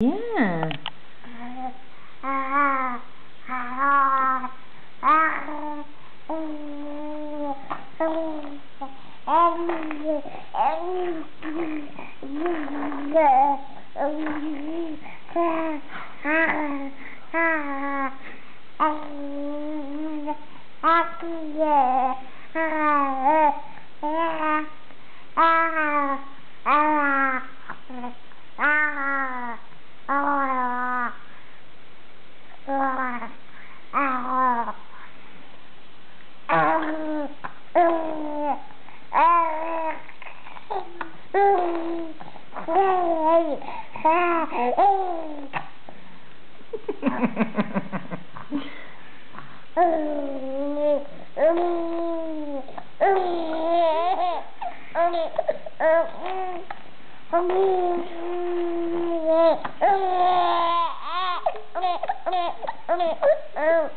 Yeah. Oh, Ernie, Ernie, Ernie.